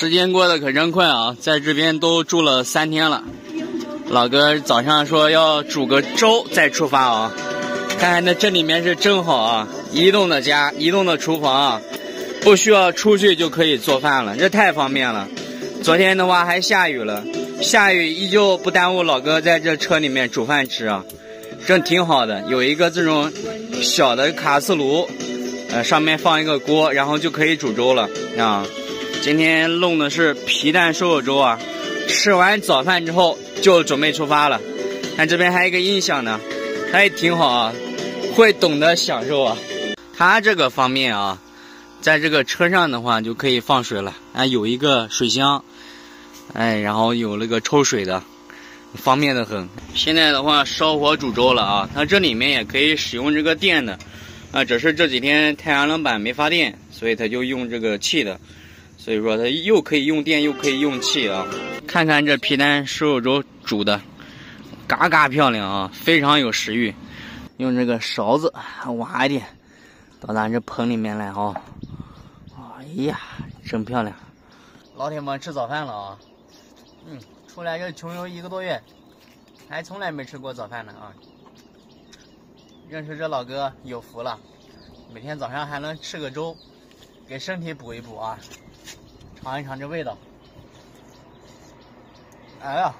时间过得可真快啊，在这边都住了三天了。老哥早上说要煮个粥再出发啊，看看那这里面是真好啊，移动的家，移动的厨房啊，不需要出去就可以做饭了，这太方便了。昨天的话还下雨了，下雨依旧不耽误老哥在这车里面煮饭吃啊，真挺好的，有一个这种小的卡式炉，呃，上面放一个锅，然后就可以煮粥了啊。今天弄的是皮蛋瘦肉粥啊，吃完早饭之后就准备出发了。看这边还有一个音响呢，还挺好啊，会懂得享受啊。它这个方面啊，在这个车上的话就可以放水了啊，有一个水箱，哎，然后有那个抽水的，方便的很。现在的话烧火煮粥了啊，它这里面也可以使用这个电的啊，只是这几天太阳能板没发电，所以它就用这个气的。所以说它又可以用电又可以用气啊！看看这皮蛋瘦肉粥煮的，嘎嘎漂亮啊，非常有食欲。用这个勺子挖一点到咱这盆里面来啊！哎呀，真漂亮！老铁们吃早饭了啊！嗯，出来这穷游一个多月，还从来没吃过早饭呢啊！认识这老哥有福了，每天早上还能吃个粥，给身体补一补啊！尝一尝这味道，哎呀，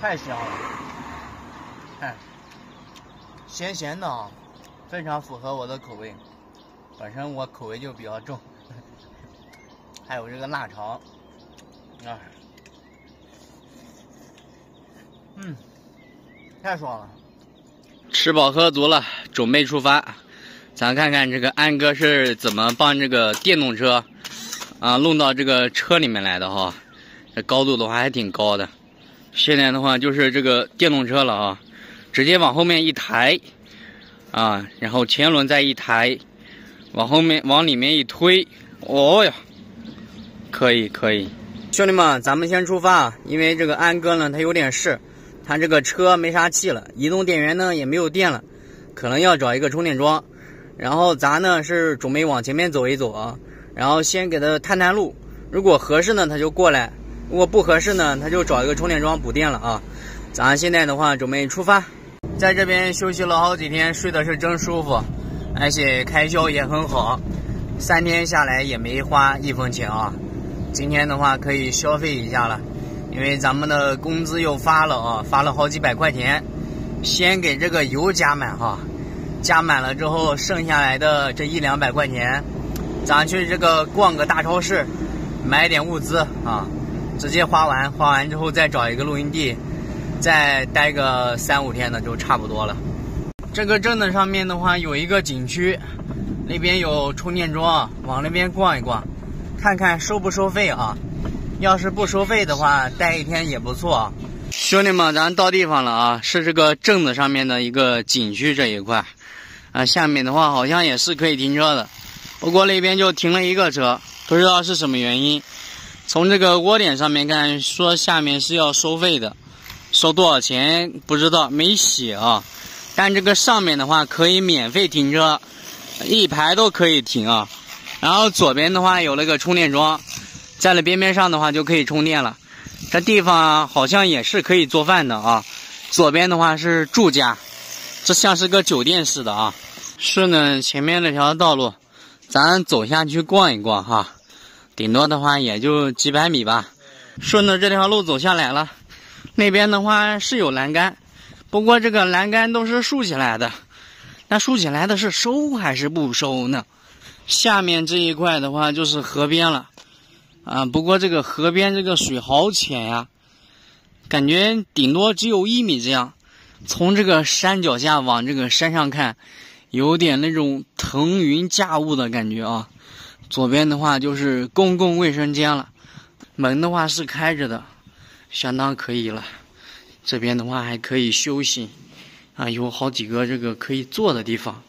太香了！看，咸咸的啊，非常符合我的口味。本身我口味就比较重，还有这个腊肠，啊，嗯，太爽了！吃饱喝足了，准备出发。咱看看这个安哥是怎么帮这个电动车。啊，弄到这个车里面来的哈，这高度的话还挺高的。现在的话就是这个电动车了啊，直接往后面一抬，啊，然后前轮再一抬，往后面往里面一推，哦呀，可以可以。兄弟们，咱们先出发，因为这个安哥呢他有点事，他这个车没啥气了，移动电源呢也没有电了，可能要找一个充电桩。然后咱呢是准备往前面走一走啊。然后先给他探探路，如果合适呢，他就过来；如果不合适呢，他就找一个充电桩补电了啊。咱现在的话准备出发，在这边休息了好几天，睡的是真舒服，而且开销也很好，三天下来也没花一分钱啊。今天的话可以消费一下了，因为咱们的工资又发了啊，发了好几百块钱，先给这个油加满哈，加满了之后剩下来的这一两百块钱。咱去这个逛个大超市，买点物资啊，直接花完，花完之后再找一个露营地，再待个三五天的就差不多了。这个镇子上面的话有一个景区，那边有充电桩，往那边逛一逛，看看收不收费啊？要是不收费的话，待一天也不错啊。兄弟们，咱到地方了啊，是这个镇子上面的一个景区这一块，啊，下面的话好像也是可以停车的。不过那边就停了一个车，不知道是什么原因。从这个窝点上面看，说下面是要收费的，收多少钱不知道，没写啊。但这个上面的话可以免费停车，一排都可以停啊。然后左边的话有那个充电桩，在那边边上的话就可以充电了。这地方好像也是可以做饭的啊。左边的话是住家，这像是个酒店似的啊。顺着前面那条道路。咱走下去逛一逛哈，顶多的话也就几百米吧。顺着这条路走下来了，那边的话是有栏杆，不过这个栏杆都是竖起来的。那竖起来的是收还是不收呢？下面这一块的话就是河边了，啊，不过这个河边这个水好浅呀，感觉顶多只有一米这样。从这个山脚下往这个山上看。有点那种腾云驾雾的感觉啊！左边的话就是公共卫生间了，门的话是开着的，相当可以了。这边的话还可以休息，啊，有好几个这个可以坐的地方。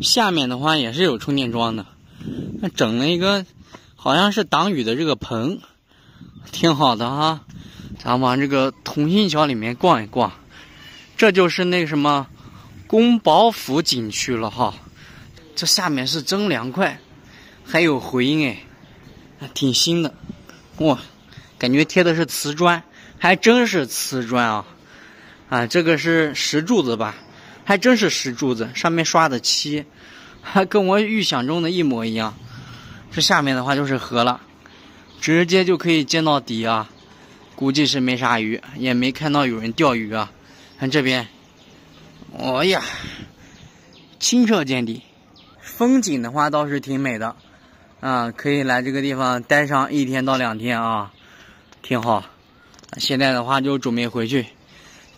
下面的话也是有充电桩的，那整了一个好像是挡雨的这个棚，挺好的哈。咱往这个同心桥里面逛一逛，这就是那什么。宫保府景区了哈，这下面是真凉快，还有回音哎，挺新的，哇，感觉贴的是瓷砖，还真是瓷砖啊！啊，这个是石柱子吧？还真是石柱子，上面刷的漆，还跟我预想中的一模一样。这下面的话就是河了，直接就可以见到底啊！估计是没啥鱼，也没看到有人钓鱼啊。看这边，哎呀，清澈见底，风景的话倒是挺美的。啊，可以来这个地方待上一天到两天啊，挺好。现在的话就准备回去，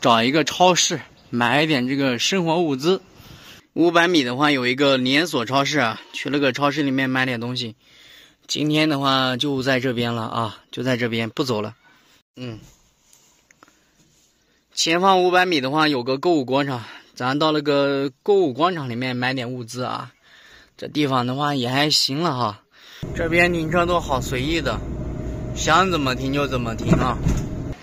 找一个超市买一点这个生活物资。五百米的话有一个连锁超市啊，去那个超市里面买点东西。今天的话就在这边了啊，就在这边不走了。嗯，前方五百米的话有个购物广场，咱到那个购物广场里面买点物资啊。这地方的话也还行了哈。这边停车都好随意的，想怎么停就怎么停啊。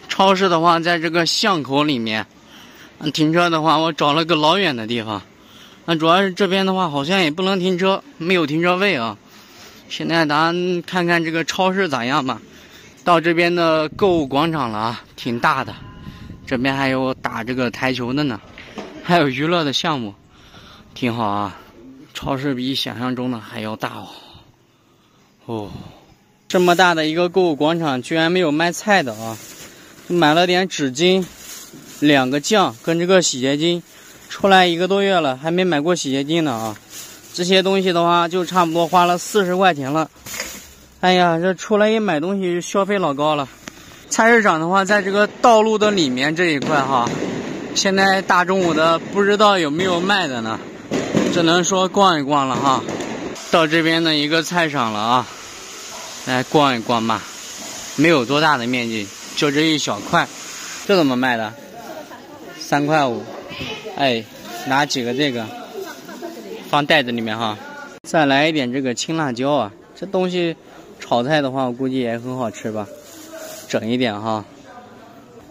超市的话，在这个巷口里面。停车的话，我找了个老远的地方。那主要是这边的话，好像也不能停车，没有停车位啊。现在咱看看这个超市咋样吧。到这边的购物广场了啊，挺大的。这边还有打这个台球的呢，还有娱乐的项目，挺好啊。超市比想象中的还要大哦。哦，这么大的一个购物广场，居然没有卖菜的啊！买了点纸巾，两个酱跟这个洗洁精，出来一个多月了，还没买过洗洁精呢啊！这些东西的话，就差不多花了四十块钱了。哎呀，这出来一买东西，消费老高了。菜市场的话，在这个道路的里面这一块哈，现在大中午的，不知道有没有卖的呢？只能说逛一逛了哈。到这边的一个菜场了啊，来逛一逛吧，没有多大的面积，就这一小块，这怎么卖的？三块五，哎，拿几个这个，放袋子里面哈。再来一点这个青辣椒啊，这东西炒菜的话，我估计也很好吃吧，整一点哈。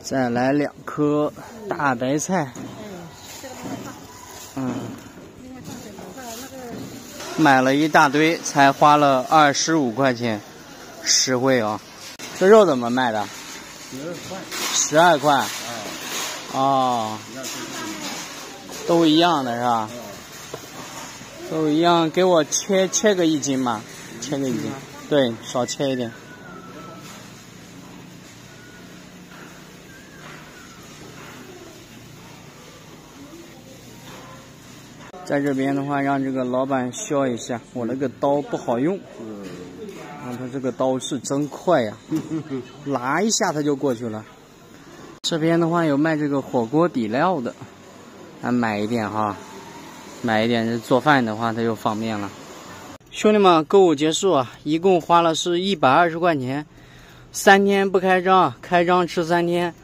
再来两颗大白菜。嗯买了一大堆，才花了二十五块钱，实惠啊！这肉怎么卖的？十二块。十二块。啊。哦。都一样的是吧？都一样，给我切切个一斤嘛，切个一斤。对，少切一点。在这边的话，让这个老板削一下，我那个刀不好用。啊，他这个刀是真快呀，拿一下他就过去了。这边的话有卖这个火锅底料的，咱，买一点哈，买一点，做饭的话它就方便了。兄弟们，购物结束啊，一共花了是一百二十块钱，三天不开张，开张吃三天。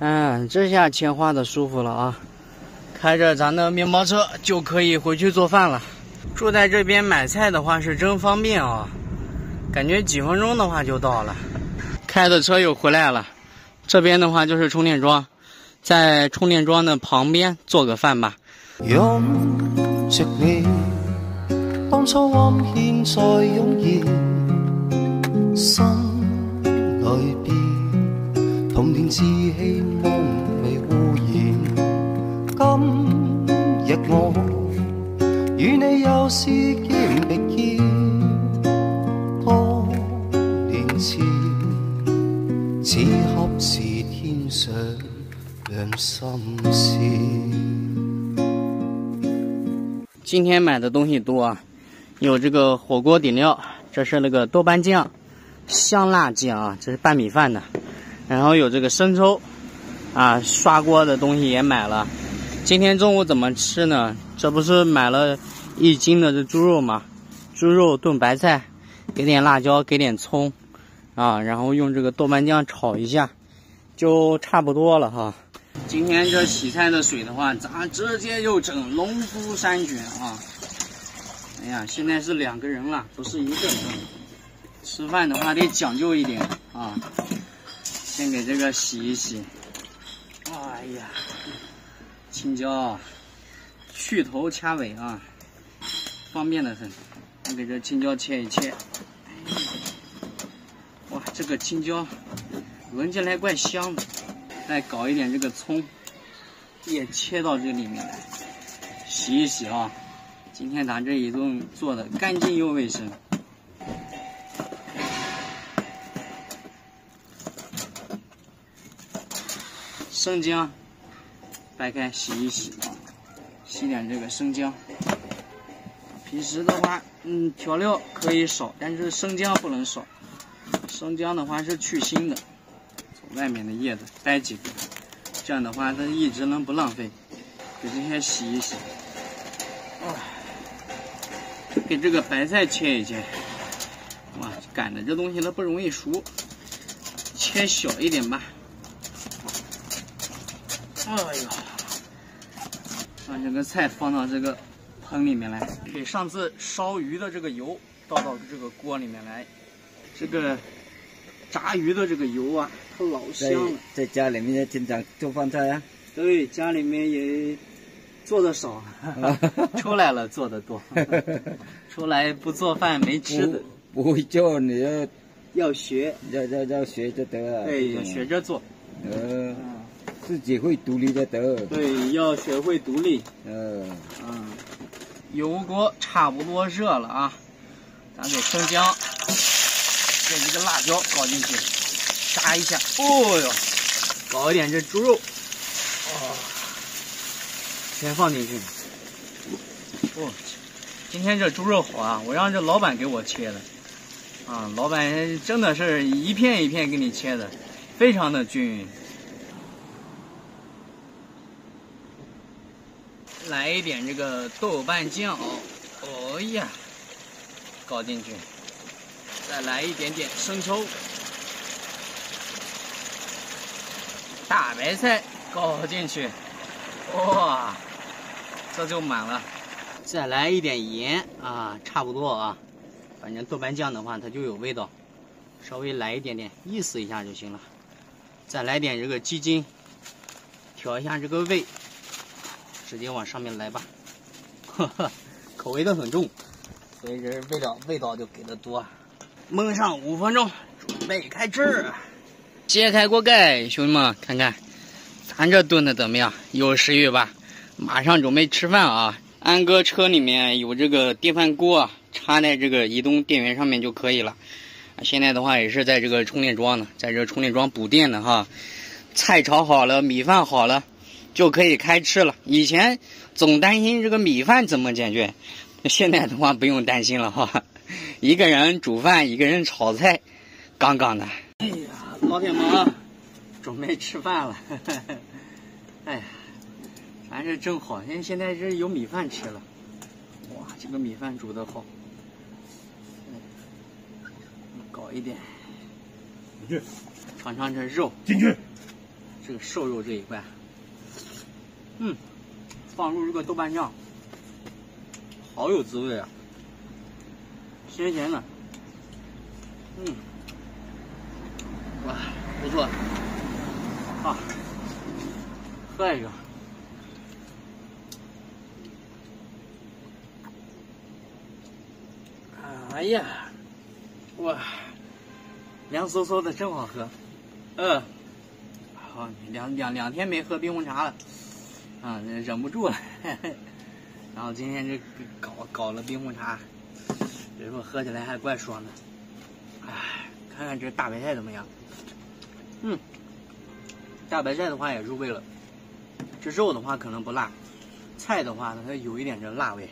嗯，这下钱花的舒服了啊。开着咱的面包车就可以回去做饭了。住在这边买菜的话是真方便啊，感觉几分钟的话就到了。开的车又回来了，这边的话就是充电桩，在充电桩的旁边做个饭吧。拥着你，当初安现在涌现，心里边童年稚气梦未污染。今日我与你又是肩并肩，多年前，此刻是天上两心事。今天买的东西多啊，有这个火锅底料，这是那个豆瓣酱、香辣酱啊，这是拌米饭的，然后有这个生抽啊，刷锅的东西也买了。今天中午怎么吃呢？这不是买了一斤的这猪肉吗？猪肉炖白菜，给点辣椒，给点葱，啊，然后用这个豆瓣酱炒一下，就差不多了哈。今天这洗菜的水的话，咱直接就整农夫山泉啊。哎呀，现在是两个人了，不是一个人。吃饭的话得讲究一点啊。先给这个洗一洗。哎呀。青椒，去头掐尾啊，方便的很。我给这青椒切一切。哇这个青椒闻起来怪香的。再搞一点这个葱，也切到这里面来，洗一洗啊。今天咱这一顿做的干净又卫生。生姜掰开洗一洗啊，洗点这个生姜。平时的话，嗯，调料可以少，但是生姜不能少。生姜的话是去腥的，外面的叶子掰几个，这样的话它一直能不浪费。给这些洗一洗。哇，给这个白菜切一切。哇，擀的这东西它不容易熟，切小一点吧。哎呦，把这个菜放到这个盆里面来，给上次烧鱼的这个油倒到这个锅里面来。这个炸鱼的这个油啊，它老香了。在家里面也经常做饭菜啊？对，家里面也做的少，出来了做的多。出来不做饭没吃的。不会做，你要要学，要要要学就得了。对，要学着做。嗯。自己会独立的得。对，要学会独立。嗯嗯，油锅差不多热了啊，咱给生姜，这一个辣椒搞进去，炸一下。哦哟，搞一点这猪肉，哦，全放进去。哦，今天这猪肉好啊，我让这老板给我切的。啊，老板真的是一片一片给你切的，非常的均匀。来一点这个豆瓣酱，哦呀，搞进去，再来一点点生抽，大白菜搞进去，哇，这就满了。再来一点盐啊，差不多啊，反正豆瓣酱的话它就有味道，稍微来一点点，意思一下就行了。再来点这个鸡精，调一下这个味。直接往上面来吧，呵呵，口味都很重，所以这味道味道就给的多。焖上五分钟，准备开吃。揭开锅盖，兄弟们看看，咱这炖的怎么样？有食欲吧？马上准备吃饭啊！安哥车里面有这个电饭锅啊，插在这个移动电源上面就可以了。现在的话也是在这个充电桩呢，在这充电桩补电呢哈。菜炒好了，米饭好了。就可以开吃了。以前总担心这个米饭怎么解决，现在的话不用担心了哈。一个人煮饭，一个人炒菜，杠杠的。哎呀，老铁们啊，准备吃饭了。哎呀，咱这正好，现现在这有米饭吃了。哇，这个米饭煮的好。搞一点。进去。尝尝这肉。进去。这个瘦肉这一块。嗯，放入这个豆瓣酱，好有滋味啊，咸咸的，嗯，哇，不错，啊，喝一个，哎呀，哇，凉飕飕的，真好喝，嗯，好，两两两天没喝冰红茶了。啊，忍不住了，然后今天这搞搞了冰红茶，别说喝起来还怪爽的。哎，看看这大白菜怎么样？嗯，大白菜的话也入味了。这肉的话可能不辣，菜的话它有一点这辣味。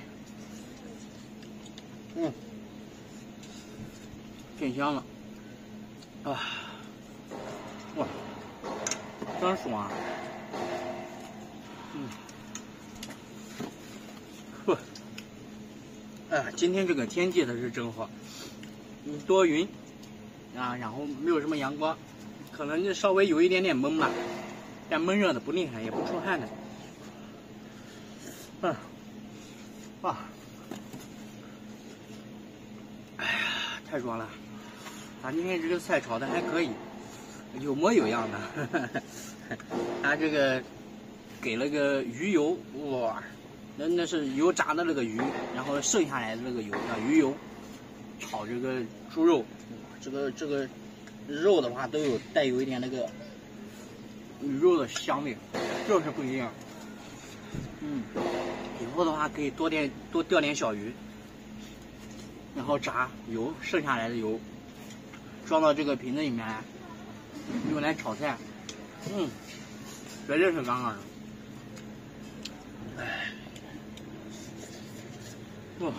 嗯，挺香了。啊，哇，真爽啊。嗯，呵，哎，今天这个天气它是真好，嗯多云啊，然后没有什么阳光，可能就稍微有一点点闷吧，但闷热的不厉害，也不出汗的。嗯，啊，哎呀，太爽了！咱今天这个菜炒的还可以，有模有样的。他这个。给了个鱼油，哇，那那是油炸的那个鱼，然后剩下来的那个油叫鱼油，炒这个猪肉，这个这个肉的话都有带有一点那个肉的香味，就是不一样。嗯，以后的话可以多点多钓点小鱼，然后炸油，剩下来的油装到这个瓶子里面来，用来炒菜。嗯，绝对是杠杠的。哎，哇。